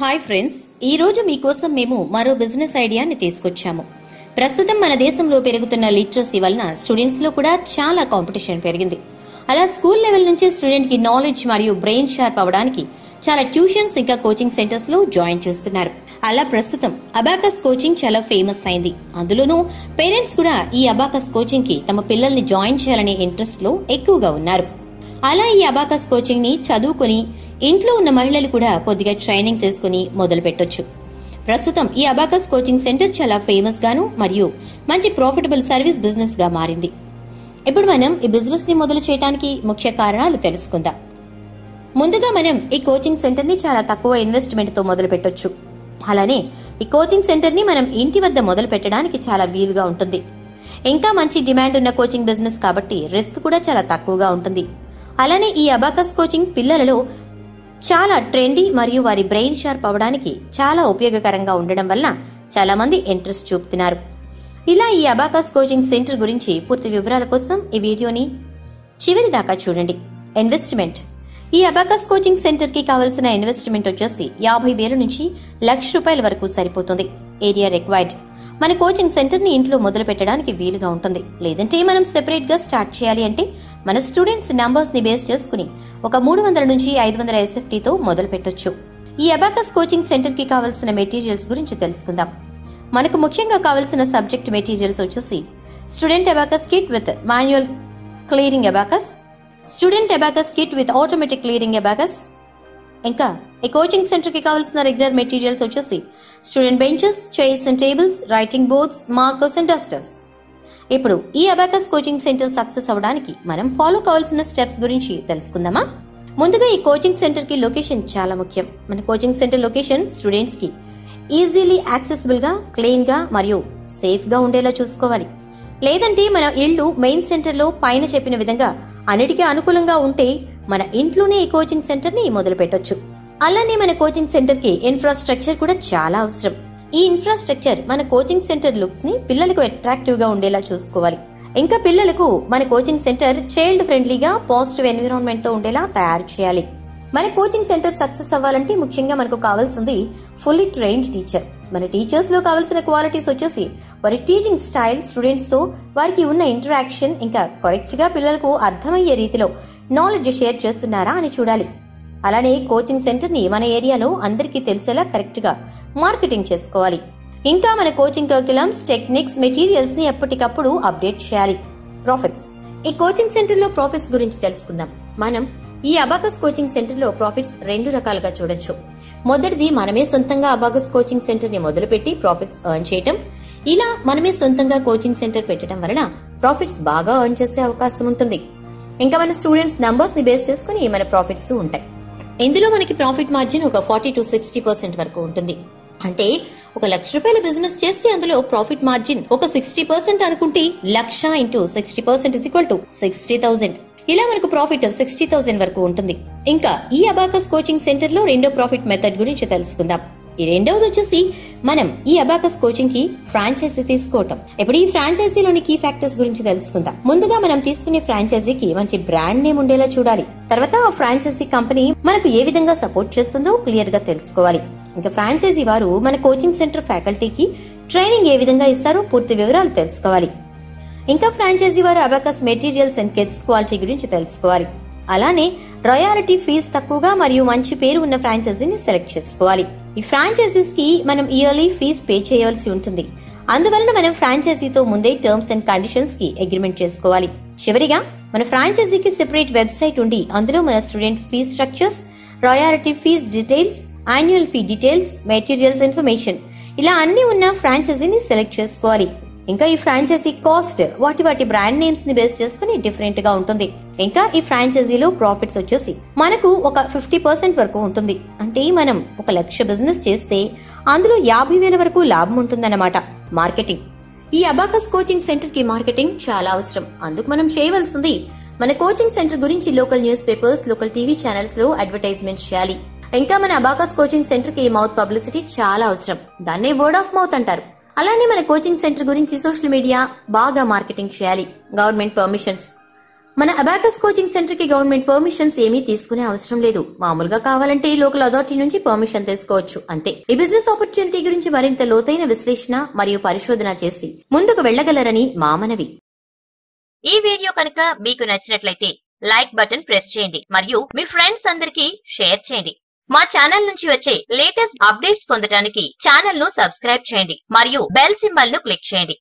Hi friends ఈ రోజు మీకోసం మేము మరో బిజినెస్ ఐడియాని తీసుకొచ్చాము. ప్రస్తుతం మన దేశంలో పెరుగుతున్న లిటరసీ వలన స్టూడెంట్స్లో కూడా చాలా కాంపిటీషన్ పెరిగింది. అలా స్కూల్ లెవెల్ నుంచి స్టూడెంట్కి నాలెడ్జ్ మరియు బ్రెయిన్ షార్ప్ అవడానికి చాలా ట్యూషన్స్ ఇంకా కోచింగ్ సెంటర్స్లో జాయిన్ చేస్తున్నారు. అలా ప్రస్తుతం అబాకస్ కోచింగ్ చాలా ఫేమస్ అయింది. అందులోనూ పేరెంట్స్ కూడా ఈ అబాకస్ కోచింగ్కి తమ పిల్లల్ని జాయిన్ చేయాలనే ఇంట్రెస్ట్లో ఎక్కువగా ఉన్నారు. అలా ఈ అబాకస్ కోచింగ్ని చదువుకుని ఇంట్లో ఉన్న మహిళలు కూడా కొద్దిగా ట్రైనింగ్ తీసుకుని మొదలు పెట్టొచ్చు. ప్రస్తుతం ఈ అబాకస్ కోచింగ్ సెంటర్ చాలా ఫేమస్ గాను మరియు మంచి ప్రాఫిటబుల్ సర్వీస్ బిజినెస్గా మారింది. ఇప్పుడు మనం ఈ బిజినెస్ని మొదలు చేయడానికి ముఖ్య కారణాలు తెలుసుకుందాం. ముందుగా మనం ఈ కోచింగ్ సెంటర్ని చాలా తక్కువ ఇన్వెస్ట్మెంట్తో మొదలు పెట్టొచ్చు. అలానే ఈ కోచింగ్ సెంటర్ని మనం ఇంటి వద్ద మొదలు పెట్టడానికి చాలా వీలుగా ఉంటుంది. ఇంకా మంచి డిమాండ్ ఉన్న కోచింగ్ బిజినెస్ కాబట్టి రిస్క్ కూడా చాలా తక్కువగా ఉంటుంది. అలానే ఈ అబాకస్ కోచింగ్ పిల్లలలో చాలా ట్రెండీ మరియు వారి బ్రెయిన్ షార్ప్ అవడానికి చాలా ఉపయోగకరంగా ఉండడం వల్ల చాలా మంది ఇంట్రెస్ట్ చూపుతున్నారు. ఇలా ఈ అబాకస్ కోచింగ్ సెంటర్ గురించి పూర్తి వివరాల కోసం ఈ వీడియోని చివరి దాకా చూడండి. ఇన్వెస్ట్మెంట్ ఈ అబాకస్ కోచింగ్ సెంటర్కి కావలసిన ఇన్వెస్ట్మెంట్ వచ్చేసి యాభై వేల నుంచి లక్ష రూపాయల వరకు సరిపోతుంది. ఏరియా రిక్వైర్డ్ మన కోచింగ్ సెంటర్ని ఇంట్లో మొదలు పెట్టడానికి వీలుగా ఉంటుంది. లేదంటే మనం సెపరేట్గా స్టార్ట్ చేయాలి అంటే మన స్టూడెంట్స్ నంబర్స్ని బేస్ చేసుకుని ఒక మూడు వందల నుంచి ఐదు వందల ఎస్ఎఫ్టీతో మొదలు పెట్టొచ్చు ఈ అబాకస్ కోచింగ్ సెంటర్కి కావలసిన మెటీరియల్స్ గురించి తెలుసుకుందాం. మనకు ముఖ్యంగా కావలసిన సబ్జెక్ట్ మెటీరియల్స్ వచ్చేసి student abacus kit with manual clearing abacus student abacus kit with automatic clearing abacus ఇంకా ఈ కోచింగ్ సెంటర్కి కావాల్సిన రెగ్యులర్ మెటీరియల్స్ వచ్చేసి student benches chairs and tables writing boards markers and dusters ఇప్పుడు ఈ అబాకస్ కోచింగ్ సెంటర్ సక్సెస్ అవడానికి మనం follow కావాల్సిన స్టెప్స్ గురించి తెలుసుకుందామా? ముందుగా ఈ కోచింగ్ సెంటర్కి లొకేషన్ చాలా ముఖ్యం. మన కోచింగ్ సెంటర్ లొకేషన్ స్టూడెంట్స్కి ఈజీలీ యాక్సెసిబుల్గా క్లీన్గా మరియు సేఫ్గా ఉండేలా చూసుకోవాలి. లేదంటే మన ఇల్లు మెయిన్ సెంటర్లో పైన చెప్పిన విధంగా అన్నిటికీ అనుకూలంగా ఉంటే మన ఇంట్లోనే ఈ కోచింగ్ సెంటర్ని మొదలు పెట్టొచ్చు అలానే మన కోచింగ్ సెంటర్కి ఇన్ఫ్రాస్ట్రక్చర్ కూడా చాలా అవసరం. ఈ ఇన్ఫ్రాస్ట్రక్చర్ మన కోచింగ్ సెంటర్ లుక్స్ని పిల్లలకు అట్రాక్టివ్గా ఉండేలా చూసుకోవాలి. ఇంకా పిల్లలకు మన కోచింగ్ సెంటర్ చైల్డ్ ఫ్రెండ్లీగా పాజిటివ్ ఎన్విరాన్మెంట్తో ఉండేలా తయారు చేయాలి. మన కోచింగ్ సెంటర్ సక్సెస్ అవ్వాలంటే ముఖ్యంగా మనకు కావాల్సింది ఫుల్లీ ట్రైన్డ్ టీచర్ మన టీచర్స్లో కావాల్సిన క్వాలిటీస్ వచ్చేసి వారి టీచింగ్ స్టైల్ స్టూడెంట్స్తో వారికి ఉన్న ఇంటరాక్షన్ ఇంకా కరెక్ట్గా పిల్లలకు అర్థమయ్యే రీతిలో నాలెడ్జ్ షేర్ చేస్తున్నారా అని చూడాలి. అలానే కోచింగ్ సెంటర్ని మన ఏరియాలో అందరికీ తెలిసేలా కరెక్ట్గా మార్కెటింగ్ చేసుకోవాలి. ఇంకా మన కోచింగ్ కరికులమ్స్ టెక్నిక్స్ మెటీరియల్స్ని ఎప్పటికప్పుడు అప్డేట్ చేయాలి. ప్రాఫిట్స్ ఈ కోచింగ్ సెంటర్లో ప్రాఫిట్స్ గురించి తెలుసుకుందాం. మనం ఈ అబాకస్ కోచింగ్ సెంటర్లో ప్రాఫిట్స్ రెండు రకాలుగా చూడొచ్చు. మొదటిది మనమే సొంతంగా అబాకస్ కోచింగ్ సెంటర్ని మొదలుపెట్టి ప్రాఫిట్స్ ఎర్న్ చేయటం. ఇలా మనమే సొంతంగా కోచింగ్ సెంటర్ పెట్టడం వలన ప్రాఫిట్స్ బాగా ఎర్న్ చేసే అవకాశం ఉంటుంది. ఇంకా మన స్టూడెంట్స్ నంబర్స్ని బేస్ చేసుకుని మన ప్రాఫిట్స్ ఉంటాయి. ఇందులో మనకి ప్రాఫిట్ మార్జిన్ ఒక ఫార్టీ టు సిక్స్టీ పర్సెంట్ వరకు ఉంటుంది. అంటే ఒక లక్ష రూపాయల బిజినెస్ చేస్తే అందులో ప్రాఫిట్ మార్జిన్ ఒక సిక్స్టీ పర్సెంట్ అనుకుంటే lakh into sixty percent is equal to sixty thousand ఇలా మనకు ప్రాఫిట్ సిక్స్టీ థౌసండ్ వరకు ఉంటుంది. ఇంకా ఈ అబాకస్ కోచింగ్ సెంటర్లో రెండో ప్రాఫిట్ మెథడ్ గురించి తెలుసుకుందాం. ఈ రెండవది వచ్చేసి మనం ఈ అబాకస్ కోచింగ్కి ఫ్రాంచైజీ తీసుకోవటం. ఇప్పుడు ఈ ఫ్రాంచైజీలోని కీ ఫ్యాక్టర్స్ గురించి తెలుసుకుందాం. ముందుగా మనం తీసుకునే ఫ్రాంచైజీకి మంచి బ్రాండ్ నేమ్ ఉండేలా చూడాలి. తర్వాత ఆ ఫ్రాంచైజీ కంపెనీ మనకు ఏ విధంగా సపోర్ట్ చేస్తుందో క్లియర్గా తెలుసుకోవాలి. ఇంకా ఫ్రాంచైజీ వారు మన కోచింగ్ సెంటర్ ఫ్యాకల్టీకి ట్రైనింగ్ ఏ విధంగా ఇస్తారో పూర్తి వివరాలు తెలుసుకోవాలి. ఇంకా ఫ్రాంచైజీ వారు abacus materials and kids quality గురించి తెలుసుకోవాలి. అలానే రాయాలిటీ ఫీజ్ తక్కువగా మరియు మంచి పేరు ఉన్న ఫ్రాంచైజీని సెలెక్ట్ చేసుకోవాలి. ఈ ఫ్రాంచైజీస్కి మనం ఇయర్లీ ఫీజ్ పే చేయవలసి ఉంటుంది. అందువలన మనం ఫ్రాంచైజీతో ముందే టర్మ్స్ అండ్ కండిషన్స్కి అగ్రిమెంట్ చేసుకోవాలి. చివరిగా మన ఫ్రాంచైజీకి సెపరేట్ వెబ్సైట్ ఉండి అందులో మన student fees structures royalty fees details annual fee details materials information ఇలా అన్ని ఉన్న ఫ్రాంచైజీని సెలెక్ట్ చేసుకోవాలి. ఇంకా ఈ ఫ్రాంచైజీ కాస్ట్ వాటి వాటి బ్రాండ్ నేమ్స్ని బేస్ చేసుకుని డిఫరెంట్గా ఉంటుంది. ఇంకా ఈ ఫ్రాంచైజీలో ప్రాఫిట్స్ వచ్చేసి మనకు ఒక ఫిఫ్టీ పర్సెంట్ వరకు ఉంటుంది. అంటే మనం ఒక లక్ష బిజినెస్ చేస్తే అందులో యాభై వేల వరకు లాభం ఉంటుందన్నమాట. మార్కెటింగ్. ఈ అబాకస్ కోచింగ్ సెంటర్కి మార్కెటింగ్ చాలా అవసరం. అందుకు మనం చేయవలసింది మన కోచింగ్ సెంటర్ గురించి local news papers local TV ఛానల్స్లో అడ్వర్టైజ్మెంట్ చేయాలి. ఇంకా మన అబాకస్ కోచింగ్ సెంటర్కి మౌత్ పబ్లిసిటీ చాలా అవసరం. దాన్నే వర్డ్ ఆఫ్ మౌత్ అంటారు. అలానే మన కోచింగ్ సెంటర్ గురించి సోషల్ మీడియా బాగా మార్కెటింగ్ చేయాలి. గవర్నమెంట్ పర్మిషన్స్ మన అబాకస్ కోచింగ్ సెంటర్కి గవర్నమెంట్ పర్మిషన్స్ ఏమీ తీసుకునే అవసరం లేదు. మామూలుగా కావాలంటే లోకల్ అథారిటీ నుంచి పర్మిషన్ తీసుకోవచ్చు. అంతే. ఈ బిజినెస్ ఆపర్చునిటీ గురించి మరింత లోతైన విశ్లేషణ మరియు పరిశోధన చేసి ముందుకు వెళ్ళగలరని మా మనవి. ఈ వీడియో కనుక మీకు నచ్చినట్లయితే లైక్ బటన్ ప్రెస్ చేయండి మరియు మీ ఫ్రెండ్స్ అందరికీ షేర్ చేయండి. మా ఛానల్ నుంచి వచ్చే లేటెస్ట్ అప్డేట్స్ పొందడానికి ఛానల్ను సబ్స్క్రైబ్ చేయండి మరియు బెల్ సింబల్ను క్లిక్ చేయండి.